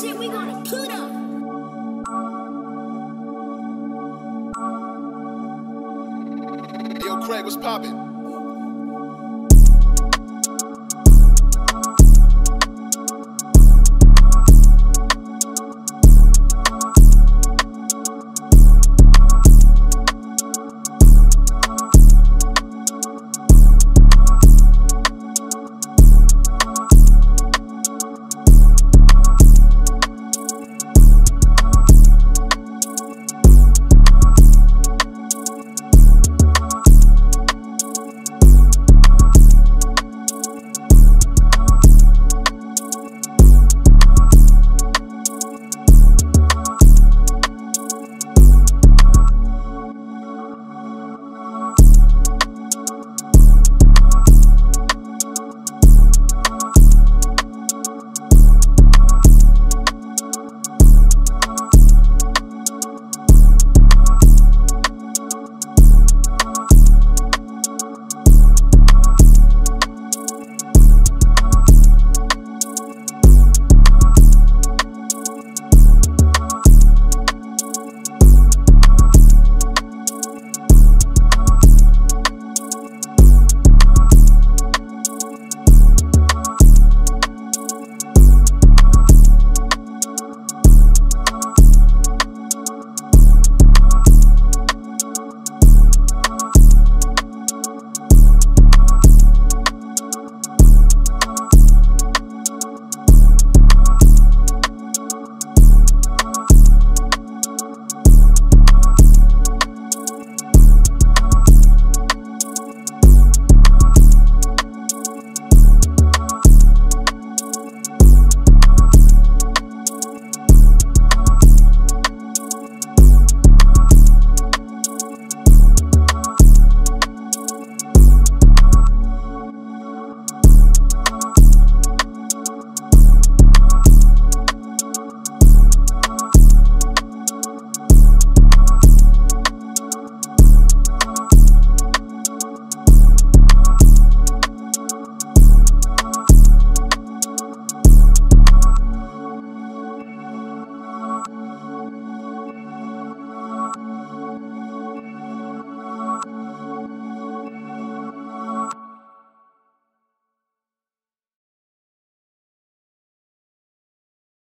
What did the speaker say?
shit, we going to Pluto. Yo, Craig, what's poppin'?